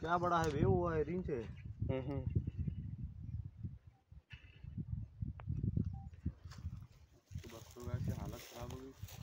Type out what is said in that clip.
क्या बड़ा है वे वो है रिंच है तो, तो हालत खराब हो गई।